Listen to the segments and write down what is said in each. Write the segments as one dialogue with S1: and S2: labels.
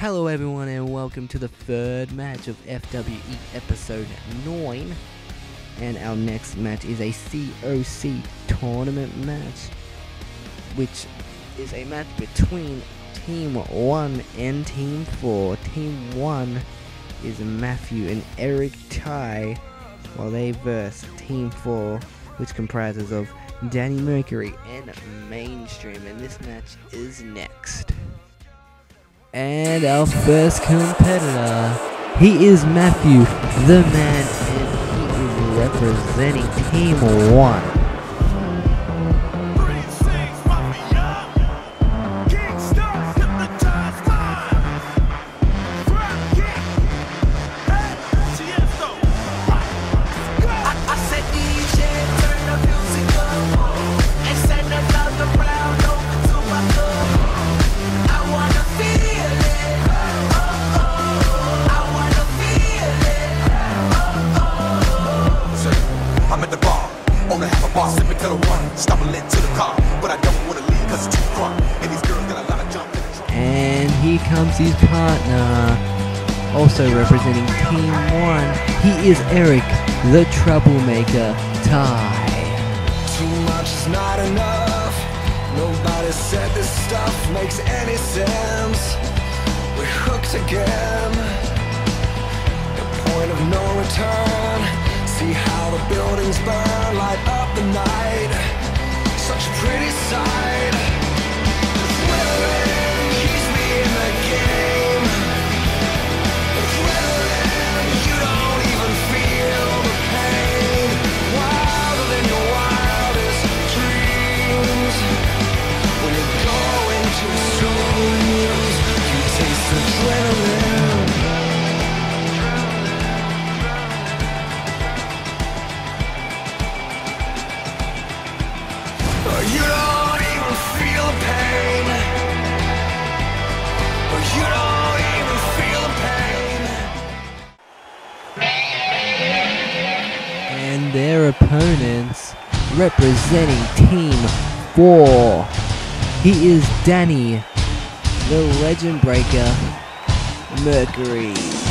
S1: Hello, everyone, and welcome to the third match of FWE Episode 9. And our next match is a COC tournament match, which is a match between Team 1 and Team 4. Team 1 is Matthew and Eric Thai, while they verse Team 4, which comprises of Danny Mercury and Mainstream. And this match is next. And our first competitor, he is Matthew, the man, and he is representing Team 1. Is Eric, the troublemaker, Thai.
S2: Too much is not enough. Nobody said this stuff makes any sense. We're hooked again. The point of no return. See how the buildings burn, light up the night. Such a pretty sight.
S1: Representing Team 4. He is Danny, the Legend Breaker, Mercury.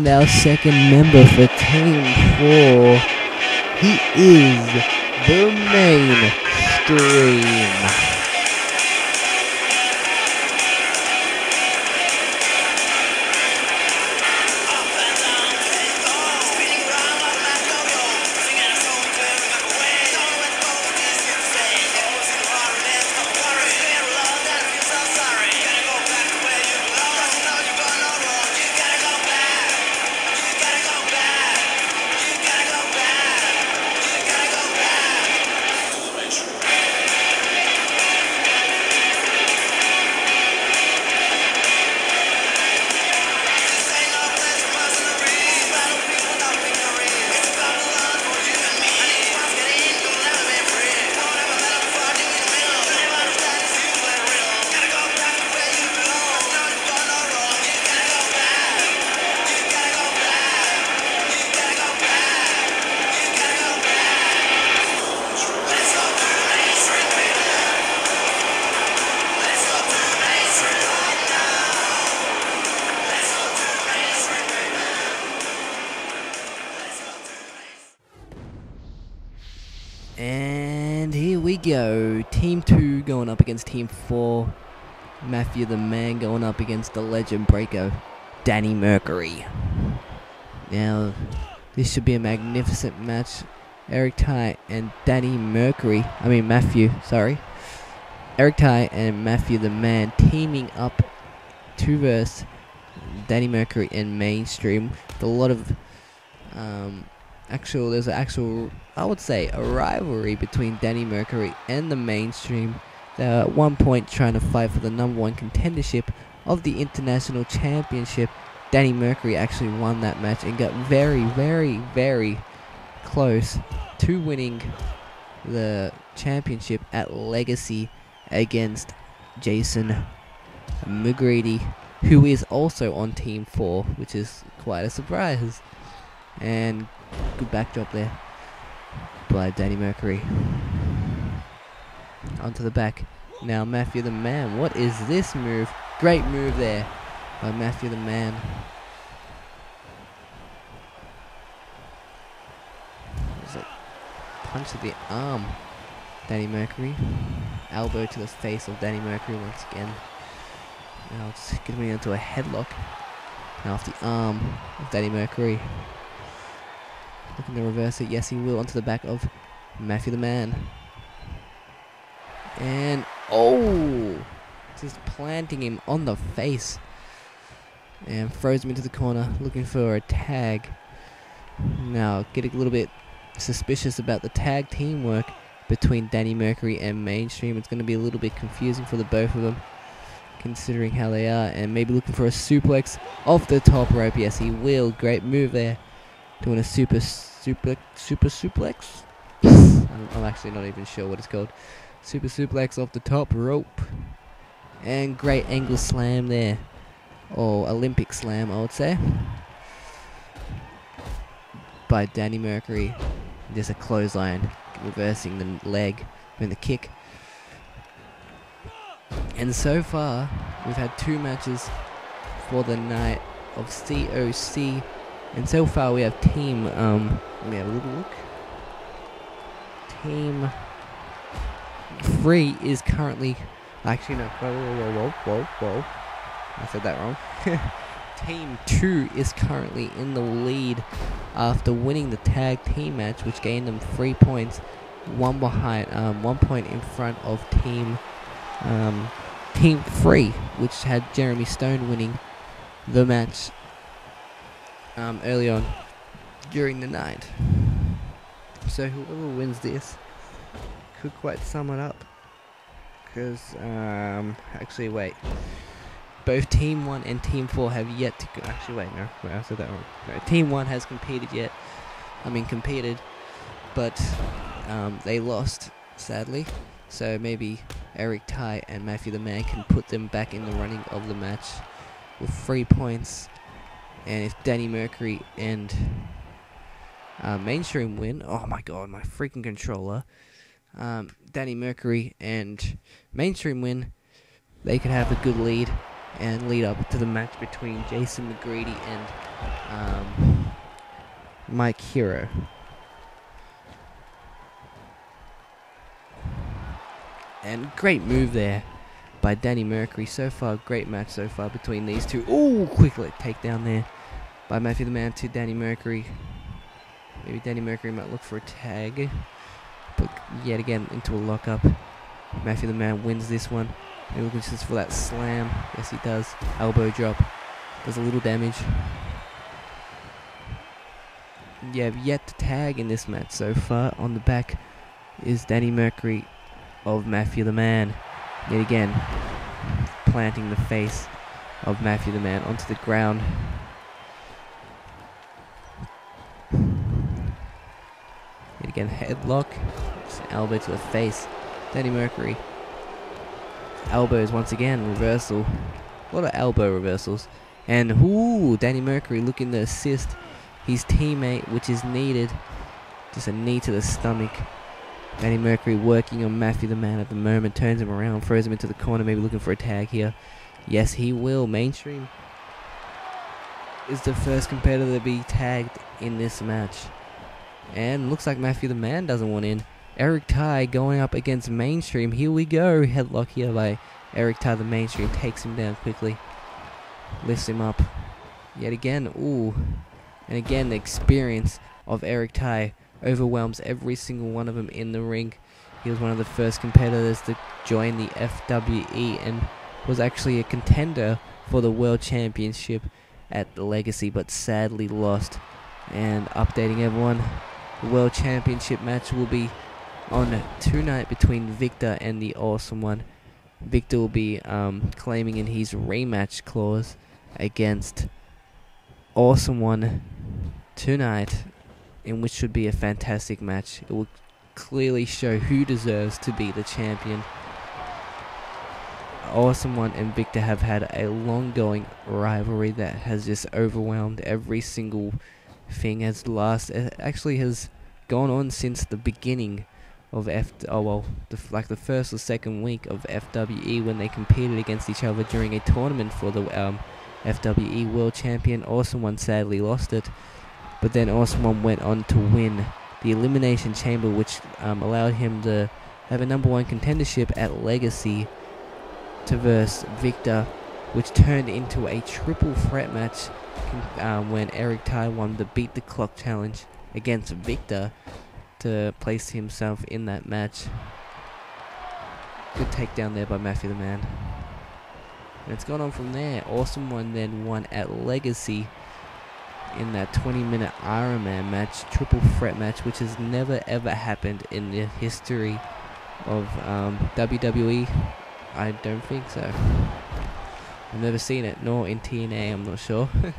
S1: And our second member for Team 4, he is the mainstream. Go. Team 2 going up against Team 4. Matthew the Man going up against the Legend Breaker, Danny Mercury. Now, this should be a magnificent match. Eric Thai and Danny Mercury, I mean Matthew, sorry. Eric Thai and Matthew the Man teaming up two verse Danny Mercury and Mainstream. With a lot of um, actual, there's an actual, I would say, a rivalry between Danny Mercury and the Mainstream. They're at one point trying to fight for the number one contendership of the International Championship. Danny Mercury actually won that match and got very, very, very close to winning the championship at Legacy against Jason McGrady, who is also on Team 4, which is quite a surprise. And good backdrop there by Danny Mercury. Onto the back. Now Matthew the Man. What is this move? Great move there by Matthew the Man. There's a punch to the arm. Danny Mercury. Elbow to the face of Danny Mercury once again. Now it's getting into a headlock. Now off the arm of Danny Mercury. Looking to reverse it. Yes, he will. Onto the back of Matthew the Man. And oh, just planting him on the face. And throws him into the corner, looking for a tag. Now, getting a little bit suspicious about the tag teamwork between Danny Mercury and Mainstream. It's going to be a little bit confusing for the both of them, considering how they are. And maybe looking for a suplex off the top rope. Yes, he will. Great move there. Doing a super, super, super suplex. I'm, I'm actually not even sure what it's called. Super suplex off the top rope. And great angle slam there. Or Olympic slam, I would say. By Danny Mercury. Just a clothesline Reversing the leg. and the kick. And so far, we've had two matches for the night of COC. And so far, we have team. Um, let me have a little look. Team three is currently. Actually, no. Whoa, whoa, whoa, whoa, whoa. whoa. I said that wrong. team two is currently in the lead after winning the tag team match, which gained them three points, one behind, um, one point in front of team um, team three, which had Jeremy Stone winning the match um, early on during the night. So whoever wins this could quite sum it up. Because, um, actually, wait. Both Team 1 and Team 4 have yet to. Actually, wait, no. Wait, I said that wrong. No, team 1 has competed yet. I mean, competed. But um, they lost, sadly. So maybe Eric Thai and Matthew the Man can put them back in the running of the match with three points. And if Danny Mercury and uh, Mainstream win, oh my god, my freaking controller. Um, Danny Mercury and Mainstream win, they could have a good lead and lead up to the match between Jason McGrady and um, Mike Hero. And great move there by Danny Mercury. So far, great match so far between these two. Oh, quickly takedown there by Matthew the Man to Danny Mercury. Maybe Danny Mercury might look for a tag. But yet again into a lockup. Matthew the Man wins this one. Maybe looking just for that slam. Yes, he does. Elbow drop. Does a little damage. Yeah, yet to tag in this match so far. On the back is Danny Mercury of Matthew the Man. Yet again, planting the face of Matthew the Man onto the ground. Headlock. Just elbow to the face. Danny Mercury. Elbows once again, reversal. A lot of elbow reversals. And ooh, Danny Mercury looking to assist his teammate, which is needed. Just a knee to the stomach. Danny Mercury working on Matthew the Man at the moment, turns him around, throws him into the corner, maybe looking for a tag here. Yes, he will. Mainstream is the first competitor to be tagged in this match. And looks like Matthew the Man doesn't want in. Eric Thai going up against Mainstream. Here we go. Headlock here by Eric Thai the Mainstream. Takes him down quickly. Lifts him up. Yet again. Ooh. And again, the experience of Eric Thai overwhelms every single one of them in the ring. He was one of the first competitors to join the FWE and was actually a contender for the World Championship at the Legacy, but sadly lost. And updating everyone, the World Championship match will be on tonight between Victor and the Awesome One. Victor will be um, claiming in his rematch clause against Awesome One tonight, in which should be a fantastic match. It will clearly show who deserves to be the champion. Awesome One and Victor have had a long going rivalry that has just overwhelmed every single thing as last it actually has gone on since the beginning of F oh well the, like the first or second week of FWE when they competed against each other during a tournament for the um, FWE World Champion. Awesome One sadly lost it but then Awesome One went on to win the Elimination Chamber which um, allowed him to have a number one contendership at Legacy to verse Victor which turned into a triple threat match um, when Eric Thai won the Beat the Clock challenge against Victor to place himself in that match. Good takedown there by Matthew the Man. And it's gone on from there. Awesome One then won at Legacy in that 20 minute Iron Man match, triple threat match, which has never ever happened in the history of um, WWE. I don't think so. I've never seen it, nor in TNA, I'm not sure.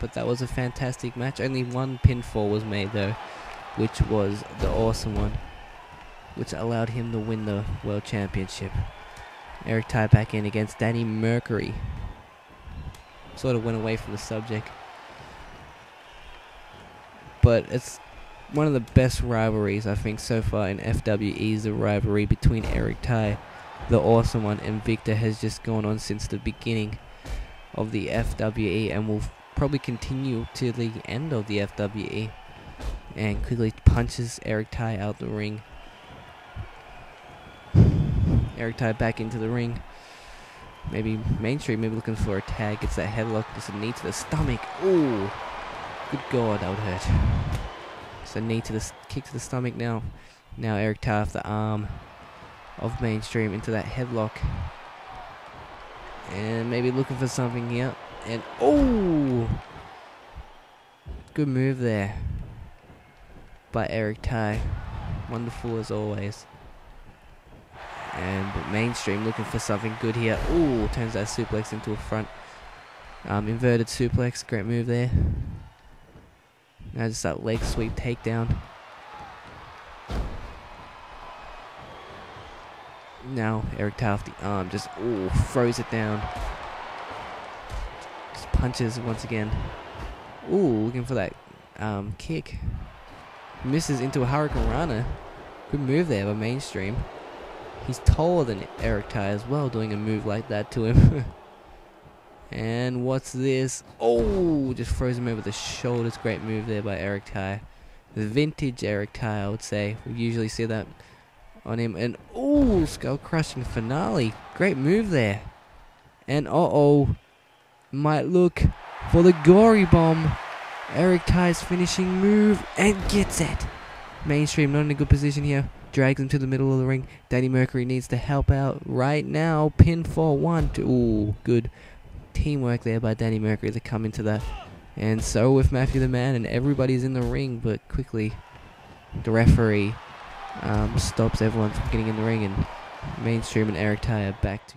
S1: but that was a fantastic match. Only one pinfall was made though, which was the awesome one, which allowed him to win the world championship. Eric Thai back in against Danny Mercury. Sort of went away from the subject. But it's one of the best rivalries I think so far in FWE is the rivalry between Eric Thai, the awesome one, and Victor has just gone on since the beginning of the FWE and will probably continue to the end of the FWE. And quickly punches Eric Thai out the ring. Eric Thai back into the ring. Maybe mainstream, maybe looking for a tag. It's that headlock, just a knee to the stomach. Ooh, good god, that would hurt. It's a knee to the kick to the stomach now. Now Eric Thai off the arm of mainstream into that headlock. And maybe looking for something here. And oh, good move there by Eric Thai. Wonderful as always. And but mainstream looking for something good here. Ooh, turns that suplex into a front um, inverted suplex. Great move there. Now just that leg sweep takedown. Now Eric Thai off the arm, just ooh, throws it down. Just punches once again. Ooh, looking for that um, kick. Misses into a Hurricane Rana. Good move there by Mainstream. He's taller than Eric Thai as well, doing a move like that to him. and what's this? Oh, just throws him over the shoulders. Great move there by Eric Thai. The vintage Eric Thai, I would say. We usually see that on him. And oh, skull crushing finale. Great move there. And uh oh, might look for the gory bomb. Eric Thai's finishing move and gets it. Mainstream not in a good position here. Drags him to the middle of the ring. Danny Mercury needs to help out right now. Pinfall one. Ooh, good teamwork there by Danny Mercury to come into that. And so with Matthew the Man, and everybody's in the ring, but quickly the referee um, stops everyone from getting in the ring, and Mainstream and Eric Thai are back to